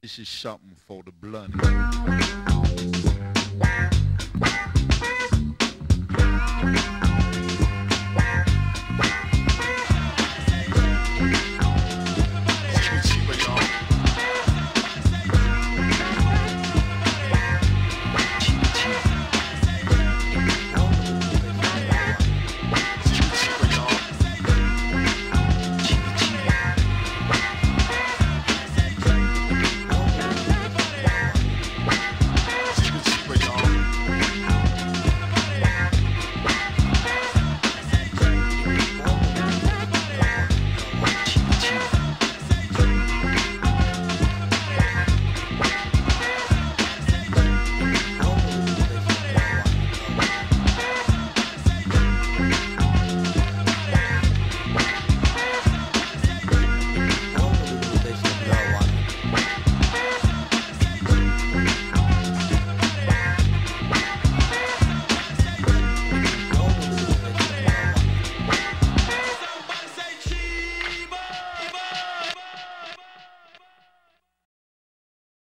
This is something for the blunt.